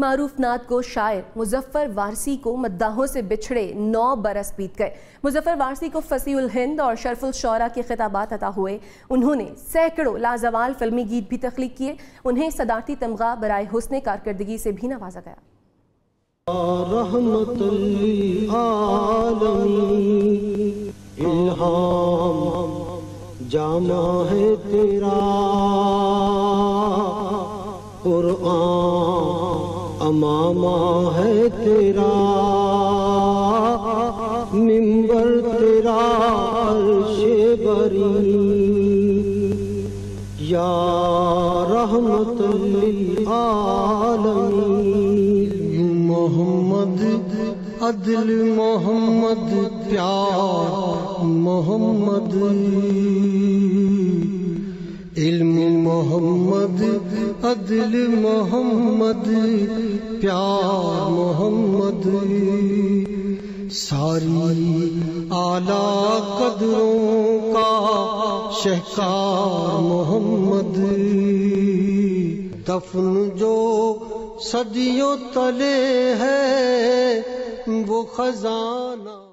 معروف نعت کو شاعر مظفر وارسی کو مداحوں سے بچھڑے نو برس بیت گئے۔ مظفر وارسی کو فصیح الہند اور شرف الشعراء کے خطابات عطا ہوئے۔ انہوں نے سینکڑوں لازوال فلمی گیت بھی تخلیق کیے۔ انہیں صدارتی تمغہ برائے حسن کارکردگی سے بھی نوازا گیا۔ رحمت الہام جامع ہے تیرا۔ قرآن امامہ ہے تیرا ممبر تیرا عرش بری یا رحمت للعالمین محمد عدل محمد پیار محمد محمد، عدل محمد، پیار محمد، ساری اعلی قدروں کا شہکار محمد۔ دفن جو صدیوں تلے ہے، وہ خزانہ